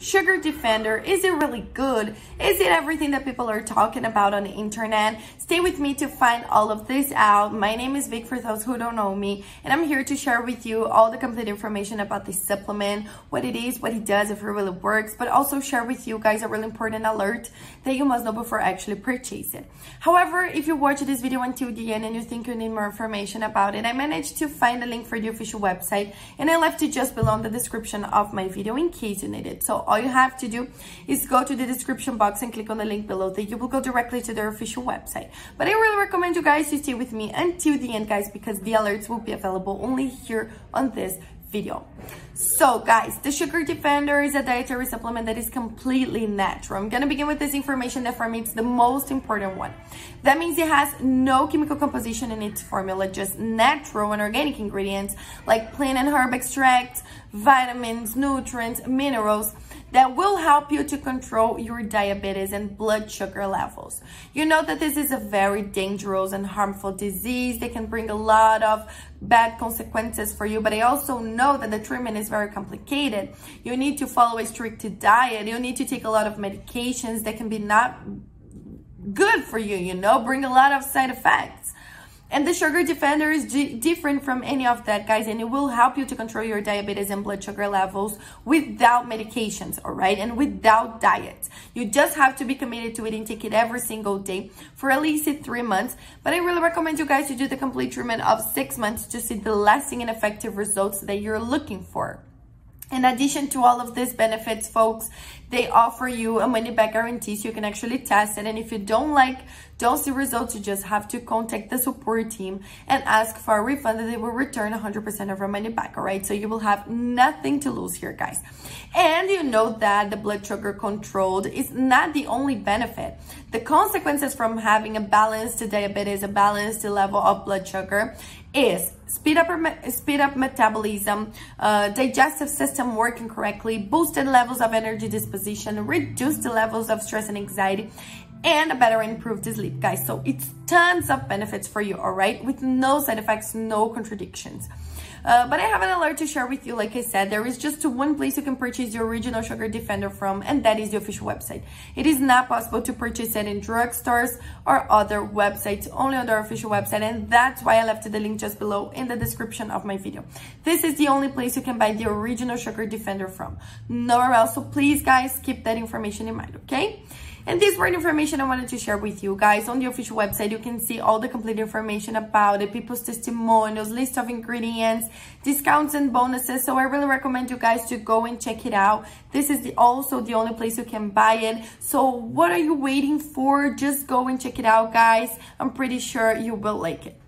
Sugar Defender, is it really good? Is it everything that people are talking about on the internet? Stay with me to find all of this out. My name is Vic for those who don't know me, and I'm here to share with you all the complete information about this supplement, what it is, what it does, if it really works, but also share with you guys a really important alert that you must know before actually purchase it. However, if you watch this video until the end and you think you need more information about it, I managed to find a link for the official website and I left it just below in the description of my video in case you need it. So all you have to do is go to the description box and click on the link below that you will go directly to their official website. But I really recommend you guys to stay with me until the end, guys, because the alerts will be available only here on this video. So guys, the Sugar Defender is a dietary supplement that is completely natural. I'm gonna begin with this information that for me it's the most important one. That means it has no chemical composition in its formula, just natural and organic ingredients like plant and herb extracts, vitamins, nutrients, minerals, that will help you to control your diabetes and blood sugar levels. You know that this is a very dangerous and harmful disease that can bring a lot of bad consequences for you, but I also know that the treatment is very complicated. You need to follow a strict diet. You need to take a lot of medications that can be not good for you, you know, bring a lot of side effects. And the Sugar Defender is different from any of that, guys, and it will help you to control your diabetes and blood sugar levels without medications, all right, and without diet. You just have to be committed to it and take it every single day for at least three months. But I really recommend you guys to do the complete treatment of six months to see the lasting and effective results that you're looking for. In addition to all of these benefits, folks, they offer you a money back guarantee so you can actually test it. And if you don't like, don't see results, you just have to contact the support team and ask for a refund and they will return 100% of your money back, all right? So you will have nothing to lose here, guys. And you know that the blood sugar controlled is not the only benefit. The consequences from having a balanced diabetes, a balanced level of blood sugar is speed up speed up metabolism, uh, digestive system working correctly, boosted levels of energy disposition, reduced levels of stress and anxiety, and a better improved sleep, guys. So it's tons of benefits for you, all right? With no side effects, no contradictions. Uh, but I have an alert to share with you. Like I said, there is just one place you can purchase your original Sugar Defender from, and that is the official website. It is not possible to purchase it in drugstores or other websites, only on their official website, and that's why I left the link just below in the description of my video. This is the only place you can buy the original Sugar Defender from. Nowhere else, so please guys, keep that information in mind, okay? And this word information I wanted to share with you guys. On the official website, you can see all the complete information about it, people's testimonials, list of ingredients, discounts and bonuses. So I really recommend you guys to go and check it out. This is the, also the only place you can buy it. So what are you waiting for? Just go and check it out, guys. I'm pretty sure you will like it.